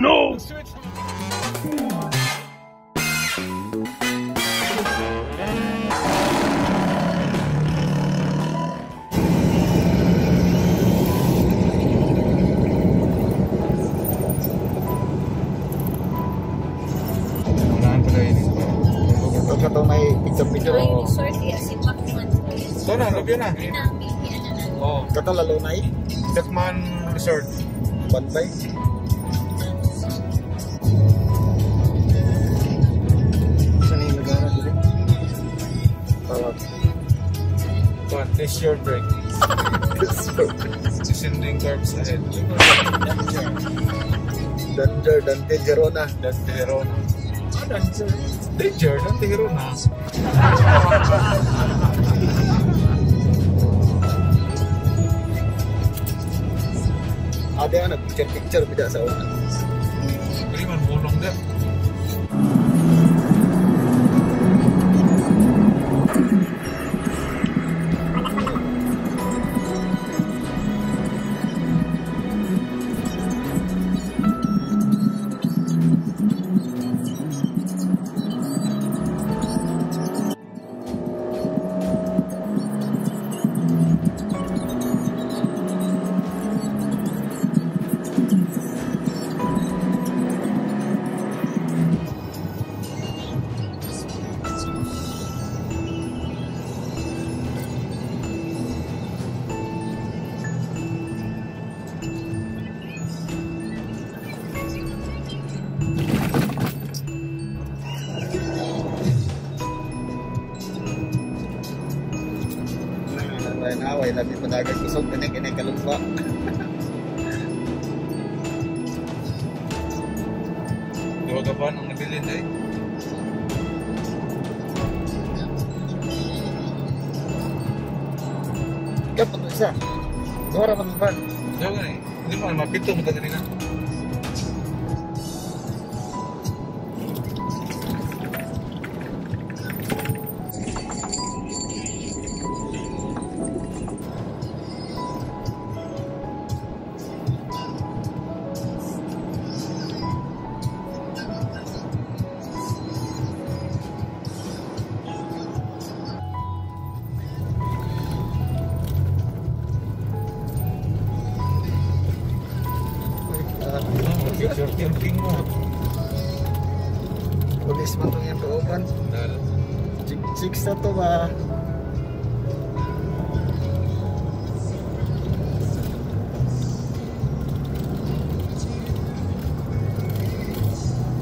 no! Unahan pala yun. Ito ka to may picture-picture Ay, o resort eh, as in Pacman. Ito na, love yun na. Pinami, yan na. Oo. kato lalo na eh. Catman Resort. Bantay. fish your drink. Susundin carbs ahead. Danger, Dante Gerona. Dante Gerona. Oh, Danger. Danger, Dante Gerona. Ada yang nak picture-picture tidak sahaja. Beri man bolong dia. Padagan kusog kini kini kalumba. Diwa ka ba ang nabilin eh? Kapag isa. Dora man ba? Diwa ka eh. Hindi mo, mapito mo ta kanina. 6 na to ba?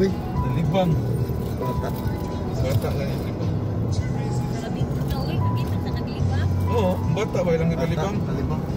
Uy. Naliban. Bata. Bata lang yung libang. Nalabing na uwi, nakita? Oo, bata ba yung naglibang? Bata, naglibang.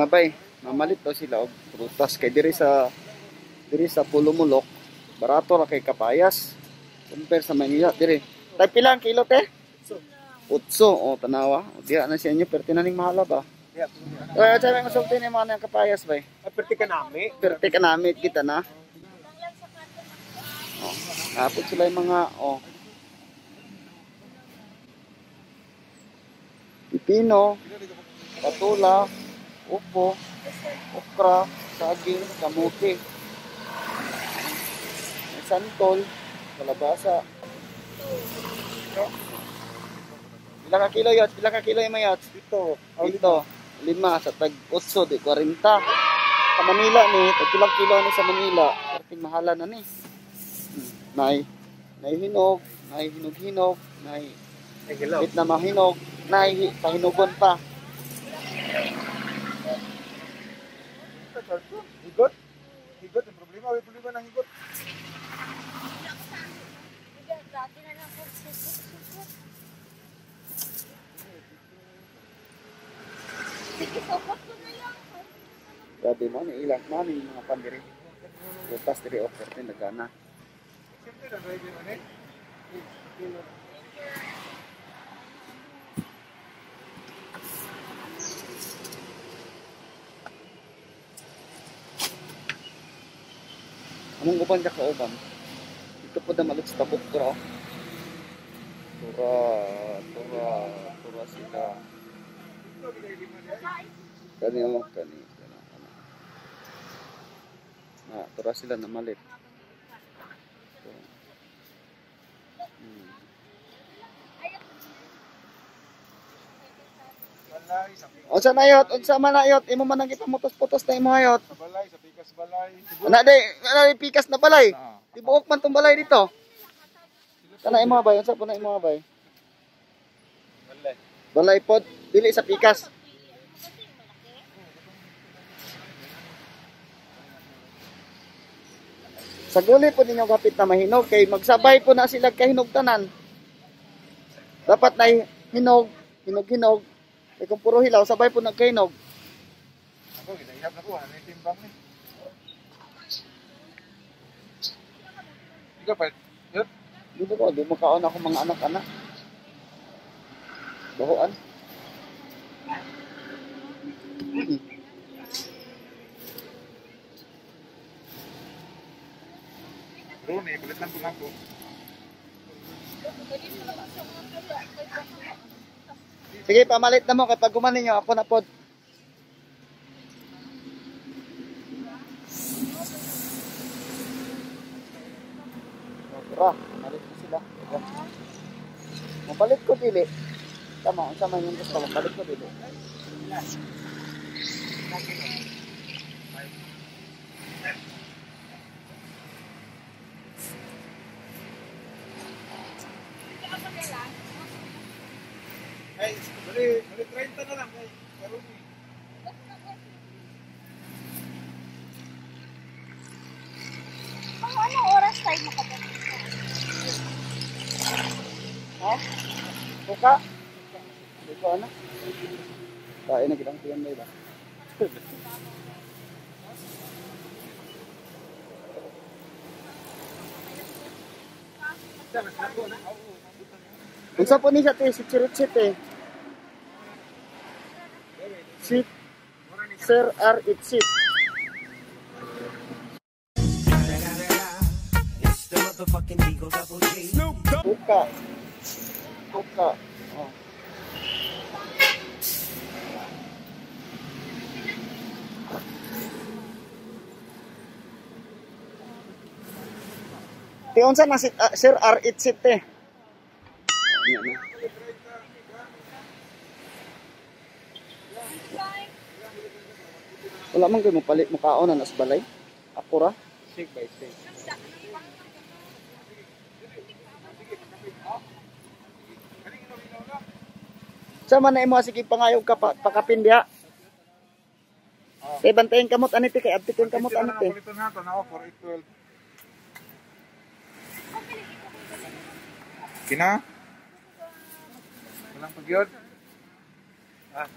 Nga bay, mamalit daw sila og prutas kay diri sa diri sa Pulumulok, barato ra kay kapayas. Compare sa Manila diri. Tay pila ang kilo te? Utso, o tanawa. O diha na siya inyo pero tinaning mahala ba? Kaya sa mga sulti ni mga ng kapayas bay. Aperti ka nami. Pero ka namit kita na. Oh, napot sila yung mga oh. Pipino. patula, upo, okra, saging, kamuti. Santol, kalabasa. Ilang ka kilo yot? Ilang ka kilo yung mayot? Ito. Ito. Lima sa tag 8 di 40. Sa Manila ni, tag ilang kilo ni sa Manila. Parting mahala na ni. Nay, nay hinog, nay hinog-hinog, nay bit na mahinog, nay hi- pahinugon pa. Higot? Higot, ang problema. May problema ng higot. Dati na lang po. Ko na. Grabe mo, ni ilang mo ni mga pandiri. Butas diri offer din nagana. Siyempre, na-drive yun, eh. Anong uban ka kauban? Ito po na malit sa tabok tura. Tura, tura, tura sila. Kani mo, kani. kani, kani. Na, tura sila na malit. So, hmm. Balay, sa pikas Unsa na yot? Unsa man na yot? Imo man nang ipamutos-putos na imo hayot. sa balay, sa pikas balay. Ana day, ana day pikas na balay. Tibuok man tong balay dito. Kana imo bay, unsa po na imo bay? Balay. Balay pod dili sa pikas. Sa guli po ninyo kapit na mahinog kay magsabay po na sila kahinog tanan. Dapat na hinog, hinog-hinog. Kay kung puro hilaw, sabay po nagkahinog. Ako, ginahihap na ko. Ano yung timbang ni? Ikaw pa, yun? Dito ko, di makaon ako mga anak-anak. Bahoan. Doon eh, kulit lang ko lang ko. Sige, pamalit na mo kay pag gumanin nyo, ako na pod. Tara, malit ko sila. Mapalit ko dili. Tama, ang sama yung gusto, mapalit ko dili. Ay, bali, bali 30 na lang. Ay, karoon eh. Mga anong oras tayo makabalik? Ha? Buka? Buka na? Tayo na kitang tiyan ba? Unsa po ni siya te, si Chirutsit eh. Sir R. Itsit. Buka. Buka. Oh. Ti unsa na ah, Sir R. Itsit te? Wala man kayo mo palit mo kaon na nas balay. Ako ra. Shake by shake. Sa man na imo sige pangayog ka pa, pakapin diha. Kay bantayin kamot ani te kay abti kay kamot ani 4812. Kina? Walang pagyod? Ah,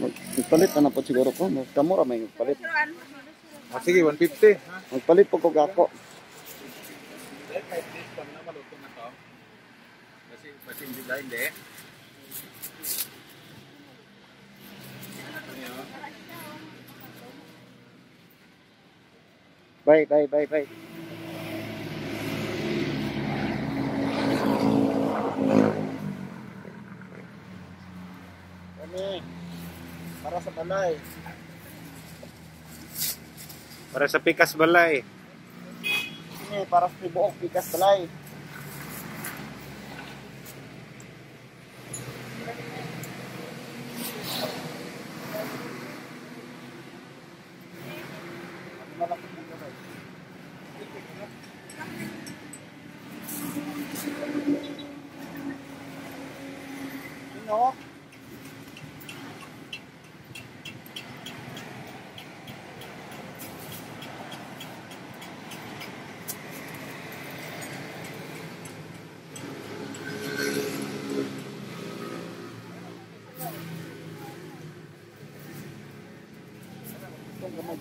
Magpalit na na po siguro ko. Kamura may magpalit. ah, sige, 150. Ha? Magpalit po ko gako. Kasi, kasi hindi dahil hindi. Bye, bye, bye, bye. Balay. Para sa pikas balay. Ini para sa tibuok pikas balay.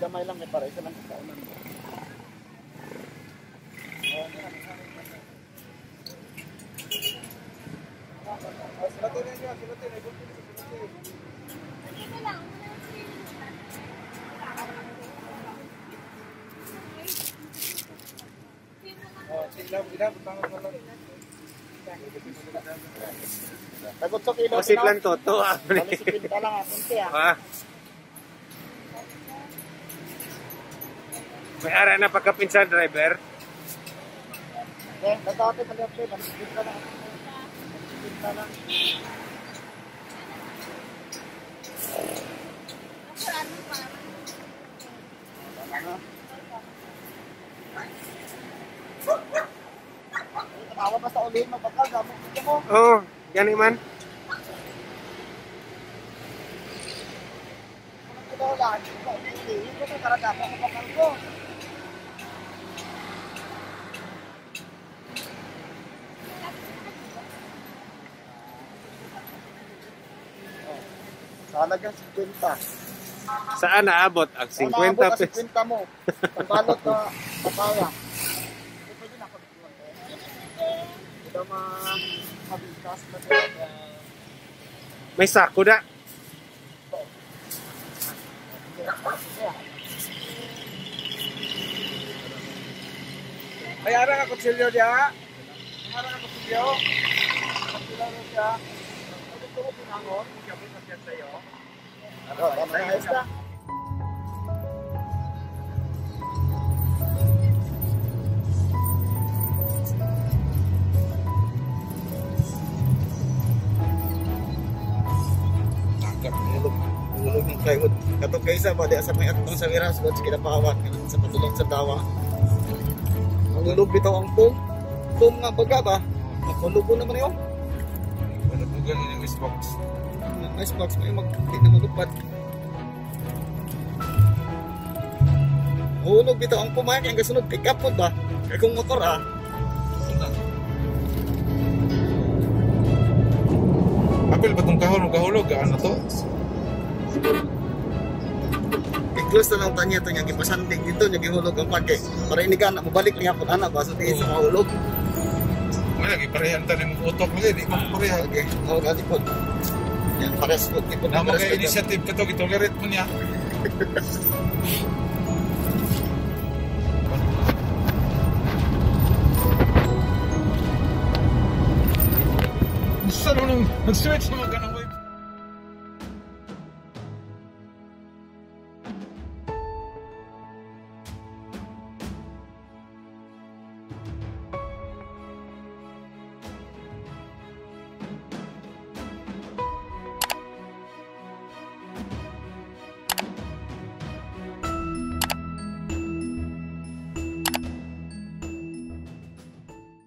Gamay-gamay lang, may para isa lang sa kaunan. Sulatin na niya, sulatin. Dito lang. Oh, mo. Tagot sa kilo. Kasi plan to, to ah. Balisipin ka lang, ah, kunti ah. May ara na pagkapinsan driver. Eh, nagkakati pa lang balisipin ka lang. Ka lang. Ano pa? Ano? Takawa ba sa ulihin mo, bakal, gamot mo. Oo, oh, yan man. Kung kinulan, ikaw ulihin ko, may karagapa ko bakal ko. Oh. Sa halagang 50. Saan naabot ang Kung naabot 50 ang pesos? 50 mo, pagbalot na papaya. Eh, pwede na ako dito. Hindi daw ma- mabigkas na dito. May sako na. May ara ka kutsilyo diya. May ara ka kutsilyo. Kutsilyo diya. Gusto ko plywood. Katong kaysa ba, di asa may atong sa kung sa kinapawat, sa padulong sa tawa. Ang ulog bitaw ang pum. Pum nga baga ba? Ulog ko naman yun. Malutugan mo yung Xbox. Nice box mo yung mag di na malupad. Hulog bitaw ang pumain ang kasunod pick up po ba? Kaya kung motor ah. Apil ba itong kahon o kahulog? Ano to? I-close na lang tanya ito niya gipasanding dito niya gihulog ang pake. Para inigan mabalik niya po anak ba so di sa mahulog. Lagi parehan tayo ng utok lagi. Di mo parehan. Okay, hawag ati po. Yan pares po tipo Na mo kay initiative ka to, gitolerate mo niya. Mo nung nag-switch mo?